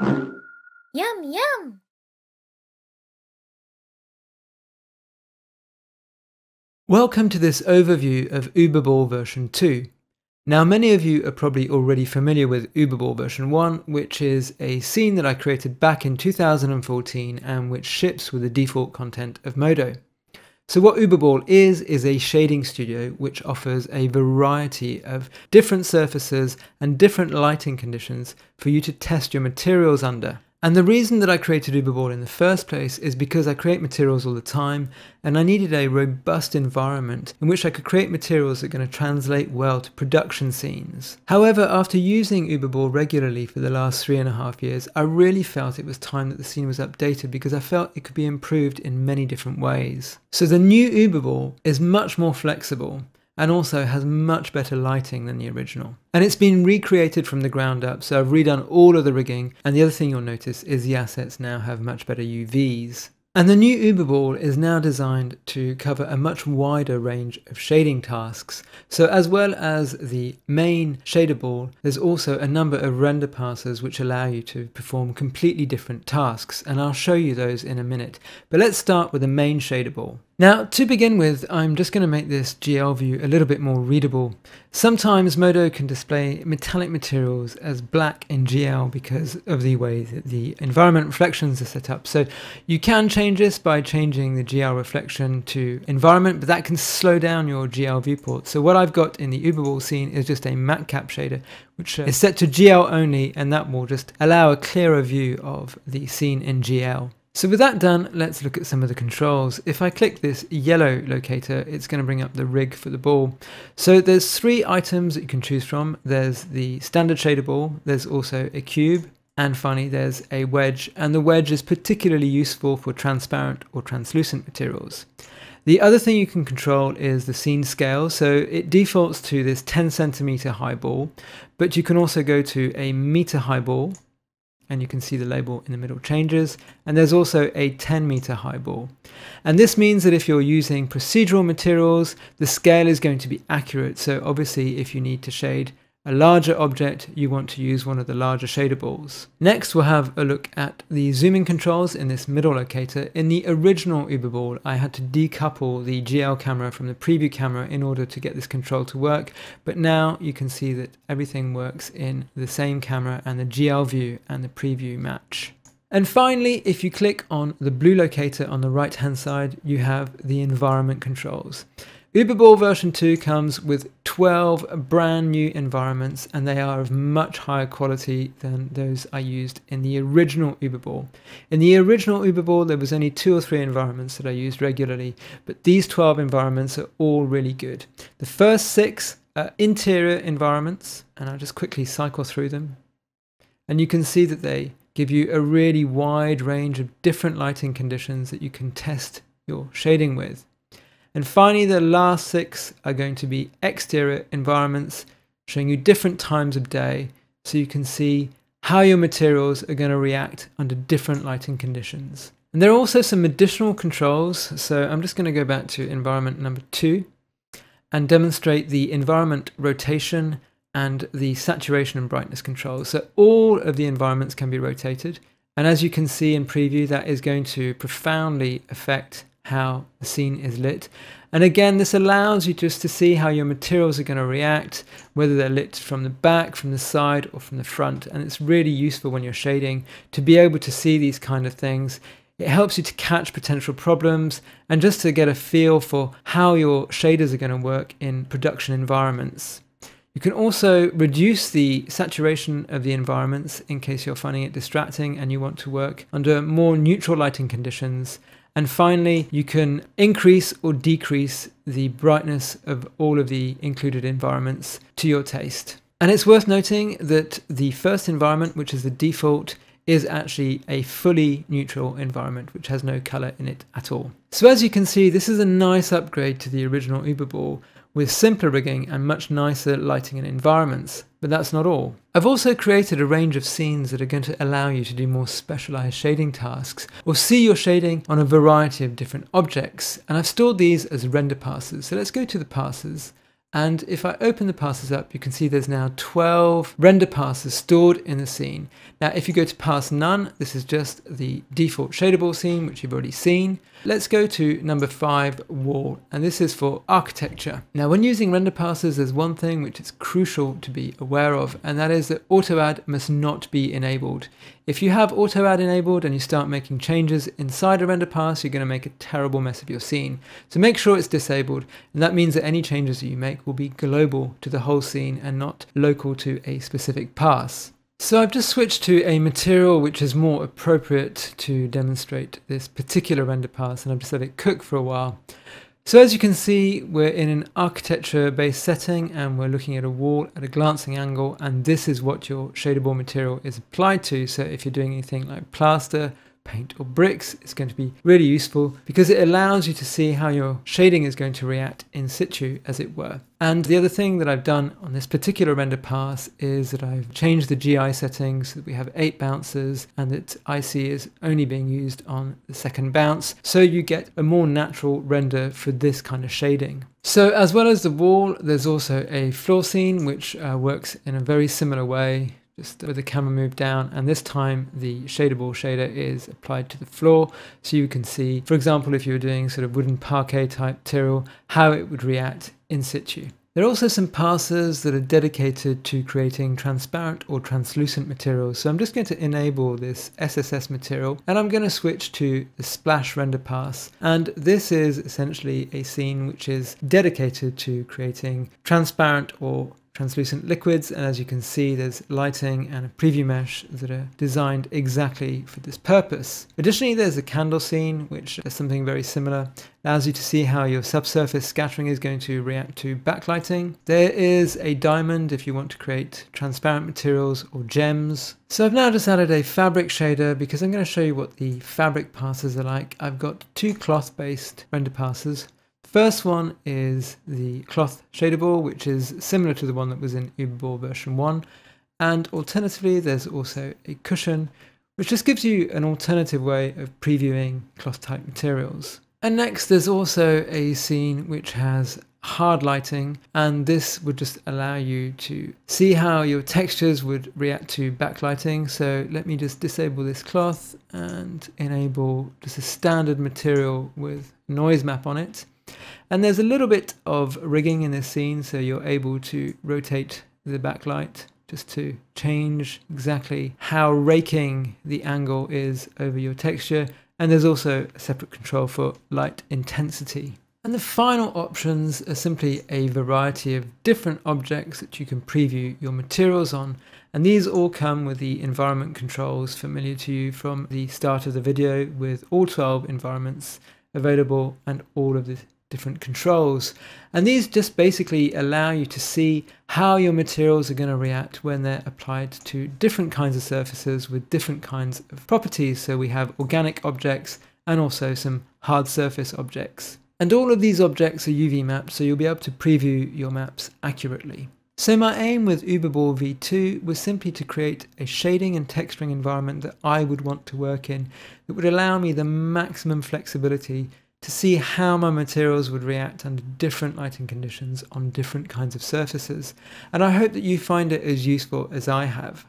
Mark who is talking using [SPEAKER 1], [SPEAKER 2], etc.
[SPEAKER 1] Yum yum!
[SPEAKER 2] Welcome to this overview of Uberball version 2. Now many of you are probably already familiar with Uberball version 1, which is a scene that I created back in 2014 and which ships with the default content of Modo. So what Uberball is, is a shading studio which offers a variety of different surfaces and different lighting conditions for you to test your materials under. And the reason that I created Uberball in the first place is because I create materials all the time and I needed a robust environment in which I could create materials that are going to translate well to production scenes. However, after using Uberball regularly for the last three and a half years, I really felt it was time that the scene was updated because I felt it could be improved in many different ways. So the new Uberball is much more flexible and also has much better lighting than the original. And it's been recreated from the ground up, so I've redone all of the rigging, and the other thing you'll notice is the assets now have much better UVs. And the new Uberball is now designed to cover a much wider range of shading tasks. So as well as the main shader ball, there's also a number of render passes which allow you to perform completely different tasks. And I'll show you those in a minute. But let's start with the main shader ball. Now, to begin with, I'm just going to make this GL view a little bit more readable. Sometimes Modo can display metallic materials as black in GL because of the way that the environment reflections are set up. So you can change this by changing the GL reflection to environment, but that can slow down your GL viewport. So what I've got in the Uberball scene is just a matcap shader, which uh, is set to GL only, and that will just allow a clearer view of the scene in GL. So with that done, let's look at some of the controls. If I click this yellow locator, it's going to bring up the rig for the ball. So there's three items that you can choose from. There's the standard shader ball, there's also a cube, and finally there's a wedge. And the wedge is particularly useful for transparent or translucent materials. The other thing you can control is the scene scale. So it defaults to this 10 centimeter high ball, but you can also go to a meter high ball and you can see the label in the middle changes. And there's also a 10 meter high ball. And this means that if you're using procedural materials, the scale is going to be accurate. So obviously if you need to shade a larger object, you want to use one of the larger shader balls. Next, we'll have a look at the zooming controls in this middle locator. In the original Uberball, I had to decouple the GL camera from the preview camera in order to get this control to work, but now you can see that everything works in the same camera and the GL view and the preview match. And finally, if you click on the blue locator on the right hand side, you have the environment controls. Uberball version 2 comes with 12 brand new environments and they are of much higher quality than those I used in the original Uberball. In the original Uberball there was only two or three environments that I used regularly, but these 12 environments are all really good. The first six are interior environments and I'll just quickly cycle through them. And you can see that they give you a really wide range of different lighting conditions that you can test your shading with. And finally, the last six are going to be exterior environments, showing you different times of day so you can see how your materials are going to react under different lighting conditions. And there are also some additional controls. So I'm just going to go back to environment number two and demonstrate the environment rotation and the saturation and brightness controls. So all of the environments can be rotated. And as you can see in preview, that is going to profoundly affect how the scene is lit. And again, this allows you just to see how your materials are going to react, whether they're lit from the back, from the side, or from the front. And it's really useful when you're shading to be able to see these kind of things. It helps you to catch potential problems and just to get a feel for how your shaders are going to work in production environments. You can also reduce the saturation of the environments in case you're finding it distracting and you want to work under more neutral lighting conditions and finally, you can increase or decrease the brightness of all of the included environments to your taste. And it's worth noting that the first environment, which is the default, is actually a fully neutral environment, which has no color in it at all. So as you can see, this is a nice upgrade to the original Uberball, with simpler rigging and much nicer lighting and environments. But that's not all. I've also created a range of scenes that are going to allow you to do more specialized shading tasks or see your shading on a variety of different objects. And I've stored these as render passes. So let's go to the passes And if I open the passes up, you can see there's now 12 render passes stored in the scene. Now, if you go to pass none, this is just the default shadeable scene, which you've already seen. Let's go to number five, wall, and this is for architecture. Now, when using render passes, there's one thing which is crucial to be aware of, and that is that auto add must not be enabled. If you have auto add enabled and you start making changes inside a render pass, you're going to make a terrible mess of your scene. So make sure it's disabled, and that means that any changes that you make will be global to the whole scene and not local to a specific pass. So I've just switched to a material which is more appropriate to demonstrate this particular render pass and I've just let it cook for a while. So as you can see, we're in an architecture based setting and we're looking at a wall at a glancing angle and this is what your shadable material is applied to. So if you're doing anything like plaster, paint or bricks is going to be really useful because it allows you to see how your shading is going to react in situ as it were. And the other thing that I've done on this particular render pass is that I've changed the GI settings so that we have eight bounces and that IC is only being used on the second bounce so you get a more natural render for this kind of shading. So as well as the wall, there's also a floor scene which uh, works in a very similar way just with the camera moved down and this time the shadable shader is applied to the floor so you can see for example if you were doing sort of wooden parquet type material how it would react in situ. There are also some passes that are dedicated to creating transparent or translucent materials. So I'm just going to enable this SSS material and I'm going to switch to the splash render pass. And this is essentially a scene which is dedicated to creating transparent or translucent liquids and as you can see there's lighting and a preview mesh that are designed exactly for this purpose. Additionally there's a candle scene which is something very similar allows you to see how your subsurface scattering is going to react to backlighting. There is a diamond if you want to create transparent materials or gems. So I've now just added a fabric shader because I'm going to show you what the fabric passes are like. I've got two cloth based render passes First one is the cloth shadable, which is similar to the one that was in Uberball version 1. And alternatively, there's also a cushion, which just gives you an alternative way of previewing cloth type materials. And next, there's also a scene which has hard lighting, and this would just allow you to see how your textures would react to backlighting. So let me just disable this cloth and enable just a standard material with noise map on it. And there's a little bit of rigging in this scene, so you're able to rotate the backlight just to change exactly how raking the angle is over your texture. And there's also a separate control for light intensity. And the final options are simply a variety of different objects that you can preview your materials on. And these all come with the environment controls familiar to you from the start of the video with all 12 environments available and all of the different controls. And these just basically allow you to see how your materials are going to react when they're applied to different kinds of surfaces with different kinds of properties. So we have organic objects and also some hard surface objects. And all of these objects are UV mapped, so you'll be able to preview your maps accurately. So my aim with Uberball v2 was simply to create a shading and texturing environment that I would want to work in that would allow me the maximum flexibility to see how my materials would react under different lighting conditions on different kinds of surfaces. And I hope that you find it as useful as I have.